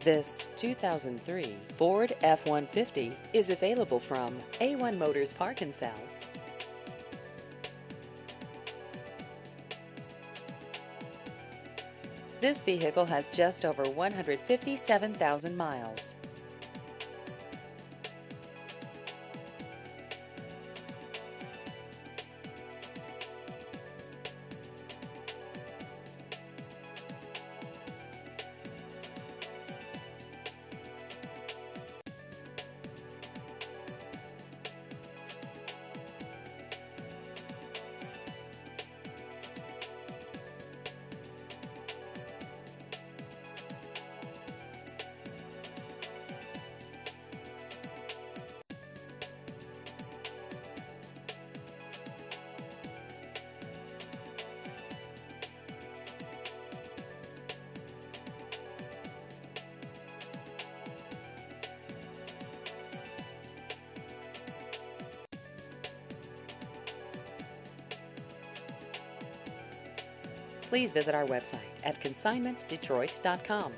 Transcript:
This 2003 Ford F-150 is available from A1 Motors Park and Sell. This vehicle has just over 157,000 miles. Please visit our website at consignmentdetroit.com.